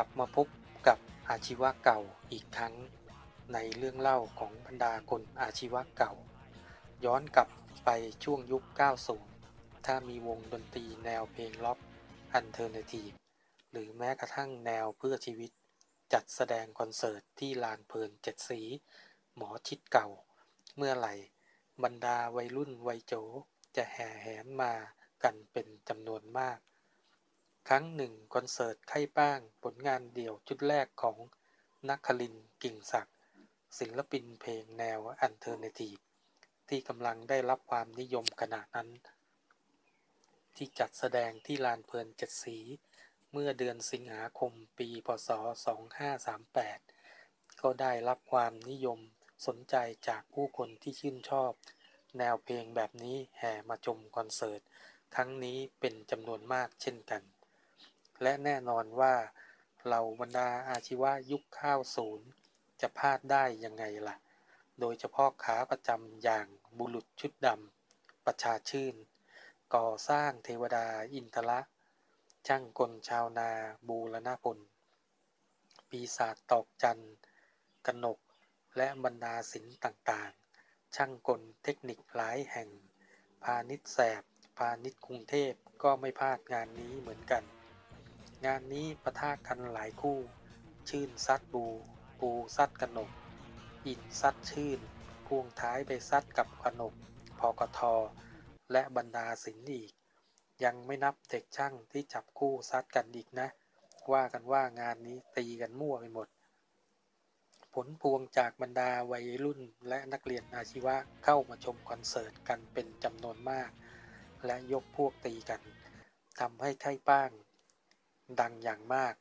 กลับมาพบกับอาชีวะเก่าอีกครั้ง ในเรื่องเล่าของบรรดาคนอาชีวะเก่า ย้อนกลับไปช่วงยุค 90 ถ้ามีวงดนตรีแนวเพลงร็อก alternative หรือแม้กระทั่งแนวเพื่อชีวิต จัดแสดงคอนเสิร์ตที่ลานเพลินเจ็ดสี หมอชิตเก่า เมื่อไหร่ บรรดาวัยรุ่นวัยโจ๋จะแห่แหนมากันเป็นจำนวนมาก ครั้งหนึ่งคอนเสิร์ตไข่ป้างผลงานเดี่ยวชุดแรกของนครินทร์ กิ่งศักดิ์ศิลปินเพลงแนว alternative ที่กำลังได้รับความนิยมขนาดนั้น ที่จัดแสดงที่ลานเพลินเจ็ดสี เมื่อเดือนสิงหาคมปีพศ 2538 ก็ได้รับความนิยมสนใจจากผู้คนที่ชื่นชอบ แนวเพลงแบบนี้แห่มาชมคอนเสิร์ต ครั้งนี้เป็นจำนวนมากเช่นกัน และแน่นอนว่าเหล่าบรรดาอาชีวะยุคข้าวศูนย์จะพลาดได้ยังไงล่ะ โดยเฉพาะขาประจำอย่างบุรุษชุดดำประชาชื่น ก่อสร้างเทวดาอินทระช่างกลชาวนาบูรณพลปีศาจตอกจันกนก และบรรดาศิลป์ต่างๆ ช่างกลเทคนิคหลายแห่ง พาณิชแสบ พาณิชกรุงเทพก็ไม่พลาดงานนี้เหมือนกัน งานนี้ปะทะกันหลายคู่ ชื่นซัดบู ปูซัดกนก อินซัดชื่นพ่วงท้ายไปซัดกับกนกพกท และบรรดาศิลป์อีก ยังไม่นับเด็กช่างที่จับคู่ซัดกันอีกนะ ว่ากันว่างานนี้ตีกันมั่วไปหมด ผลพวงจากบรรดาวัยรุ่นและนักเรียนอาชีวะเข้ามาชมคอนเสิร์ตกันเป็นจำนวนมาก และยกพวกตีกันทำให้ไข่ป้าง ดังอย่างมาก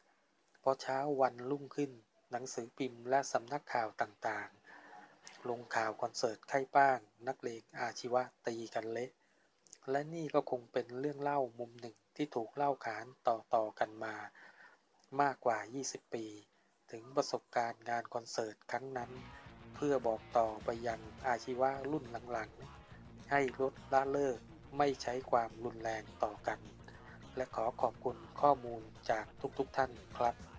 เพราะเช้าวันรุ่งขึ้น หนังสือพิมพ์และสำนักข่าวต่างๆ ลงข่าวคอนเสิร์ตไข่ป้าง นักเลงอาชีวะตีกันเละ และนี่ก็คงเป็นเรื่องเล่ามุมหนึ่งที่ถูกเล่าขานต่อๆกันมา มากกว่า 20 ปี ถึงประสบการณ์งานคอนเสิร์ตครั้งนั้น เพื่อบอกต่อไปยังอาชีวะรุ่นหลังๆ ให้ลดละเลิกไม่ใช้ความรุนแรงต่อกัน และขอขอบคุณข้อมูลจากทุกๆทท่านครับ